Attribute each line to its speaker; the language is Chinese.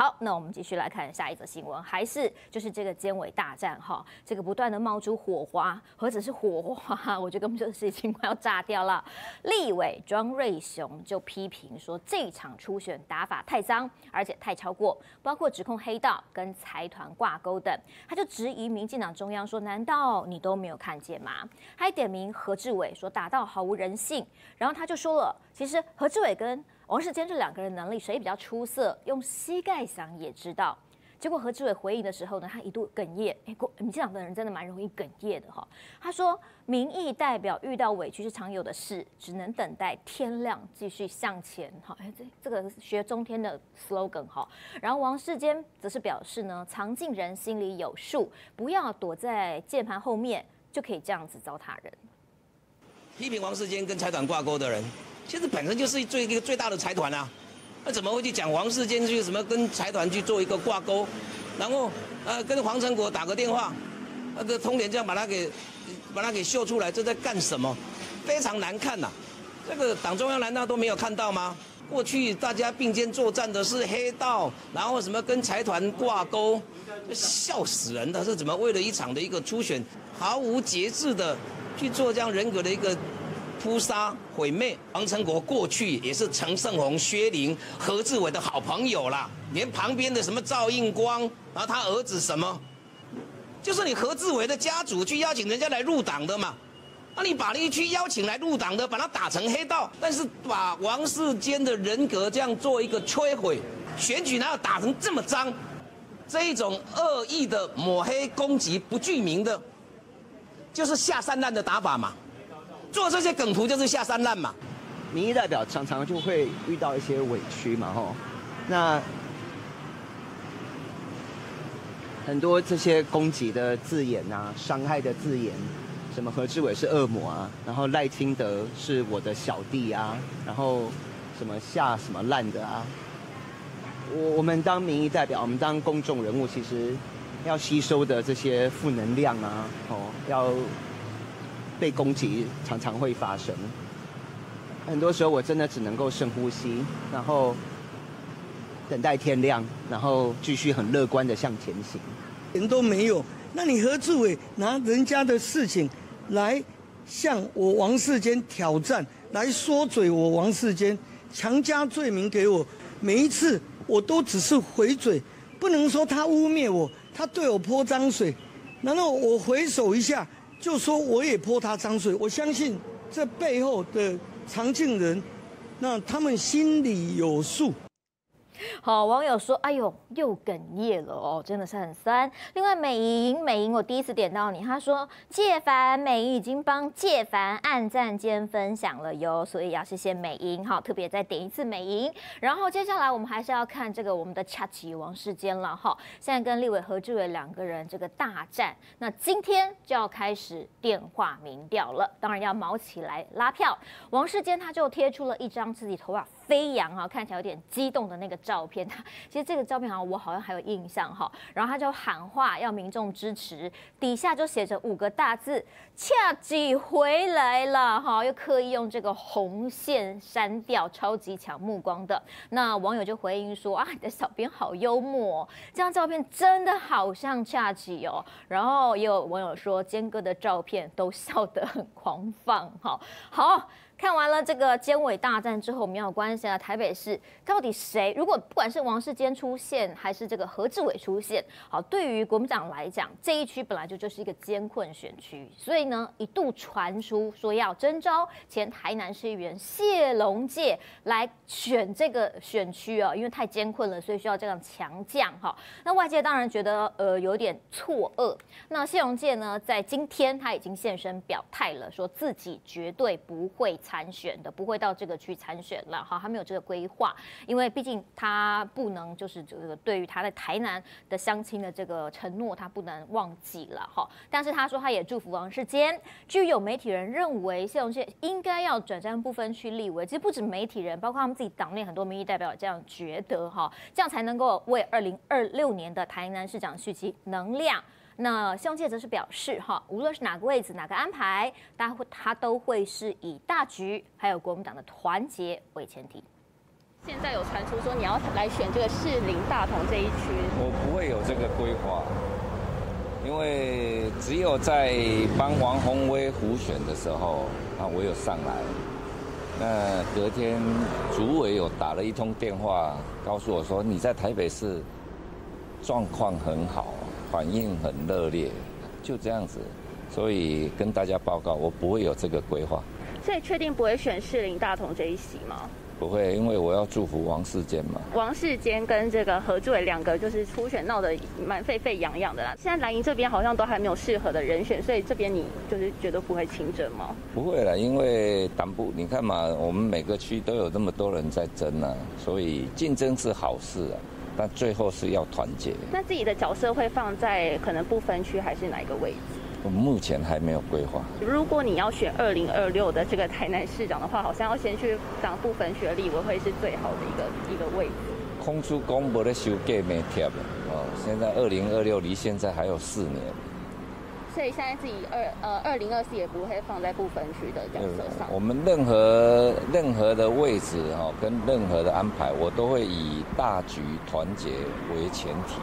Speaker 1: 好，那我们继续来看下一则新闻，还是就是这个监委大战哈，这个不断的冒出火花，何止是火花，我觉得根本就是已经快要炸掉了。立委庄瑞雄就批评说，这场初选打法太脏，而且太超过，包括指控黑道跟财团挂钩等，他就质疑民进党中央说，难道你都没有看见吗？还点名何志伟说打到毫无人性，然后他就说了，其实何志伟跟王世坚这两个人能力谁比较出色？用膝盖想也知道。结果何志伟回应的时候呢，他一度哽咽。哎，民进党的人真的蛮容易哽咽的哈。他说：“民意代表遇到委屈是常有的事，只能等待天亮继续向前。”哈，哎，这这个学中天的 slogan 哈。然后王世坚则是表示呢，藏进人心里有数，不要躲在键盘后面就可以这样子糟蹋人。
Speaker 2: 批评王世坚跟财团挂钩的人。其实本身就是最一个最大的财团啊，那怎么会去讲王世坚去什么跟财团去做一个挂钩，然后呃跟黄成国打个电话，那个通联这样把他给把他给秀出来，这在干什么？非常难看呐！这个党中央难道都没有看到吗？过去大家并肩作战的是黑道，然后什么跟财团挂钩，笑死人的！是怎么为了一场的一个初选，毫无节制的去做这样人格的一个？扑杀毁灭，王成国过去也是陈胜宏、薛林、何志伟的好朋友啦。连旁边的什么赵应光，然后他儿子什么，就是你何志伟的家族去邀请人家来入党的嘛？那你把那一区邀请来入党的，把他打成黑道，但是把王世坚的人格这样做一个摧毁，选举哪有打成这么脏？这一种恶意的抹黑攻击不具名的，就是下三滥的打法嘛。做这些梗图就是下三滥嘛，
Speaker 3: 民意代表常常就会遇到一些委屈嘛吼，那很多这些攻击的字眼啊，伤害的字眼，什么何志伟是恶魔啊，然后赖清德是我的小弟啊，然后什么下什么烂的啊，我我们当民意代表，我们当公众人物，其实要吸收的这些负能量啊，哦要。被攻击常常会发生，很多时候我真的只能够深呼吸，然后等待天亮，然后继续很乐观的向前行。
Speaker 4: 人都没有，那你何志伟拿人家的事情来向我王世坚挑战，来说嘴我王世坚，强加罪名给我，每一次我都只是回嘴，不能说他污蔑我，他对我泼脏水，然后我回首一下。就说我也泼他脏水，我相信这背后的常静人，那他们心里有数。
Speaker 1: 好，网友说：“哎呦，又哽咽了哦，真的是很酸。”另外，美莹，美莹，我第一次点到你，他说：“介凡，美莹已经帮介凡按赞兼分享了哟，所以要谢谢美莹，哈，特别再点一次美莹。然后接下来我们还是要看这个我们的恰奇王世坚了，哈，现在跟立委何志伟两个人这个大战，那今天就要开始电话民调了，当然要毛起来拉票。王世坚他就贴出了一张自己头发飞扬哈，看起来有点激动的那个照片。他 其实这个照片好像我好像还有印象哈。然后他就喊话要民众支持，底下就写着五个大字：恰吉回来了哈。又刻意用这个红线删掉，超级抢目光的。那网友就回应说：啊，你的小编好幽默，这张照片真的好像恰吉哦。然后也有网友说，坚哥的照片都笑得很狂放哈。好。看完了这个监委大战之后，我们要关现在，台北市到底谁？如果不管是王世坚出现，还是这个何志伟出现，好，对于国民党来讲，这一区本来就就是一个艰困选区，所以呢，一度传出说要征召前台南市议员谢龙介来选这个选区啊，因为太艰困了，所以需要这样强将哈。那外界当然觉得呃有点错愕。那谢龙介呢，在今天他已经现身表态了，说自己绝对不会。参选的不会到这个区参选了，哈，他没有这个规划，因为毕竟他不能就是这个对于他在台南的相亲的这个承诺，他不能忘记了，哈。但是他说他也祝福王世坚。据有媒体人认为，谢龙介应该要转战不分区立委，其实不止媒体人，包括他们自己党内很多民意代表这样觉得，哈，这样才能够为二零二六年的台南市长蓄积能量。那香介则是表示，哈，无论是哪个位置、哪个安排，他会他都会是以大局还有国民党的团结为前提。
Speaker 5: 现在有传出说你要来选这个士林大同这一区，
Speaker 6: 我不会有这个规划，因为只有在帮王宏威胡选的时候，啊，我有上来。那隔天主委有打了一通电话，告诉我说你在台北市状况很好，反应很热烈，就这样子。所以跟大家报告，我不会有这个规划。
Speaker 5: 所以确定不会选士林大同这一席吗？
Speaker 6: 不会，因为我要祝福王世坚嘛。
Speaker 5: 王世坚跟这个何志伟两个就是初选闹得蛮沸沸扬扬的啦。现在蓝营这边好像都还没有适合的人选，所以这边你就是觉得不会清争吗？
Speaker 6: 不会啦，因为党部你看嘛，我们每个区都有那么多人在争啊，所以竞争是好事啊，但最后是要团结。
Speaker 5: 那自己的角色会放在可能不分区还是哪一个位置？
Speaker 6: 我目前还没有规划。
Speaker 5: 如果你要选二零二六的这个台南市长的话，好像要先去当部分学立委会是最好的一个一个位置。
Speaker 6: 空出公博的修改没贴哦，现在二零二六离现在还有四年。
Speaker 5: 所以现在自己二呃二零二四也不会放在不分区的角色上。
Speaker 6: 我们任何任何的位置哈，跟任何的安排，我都会以大局团结为前提。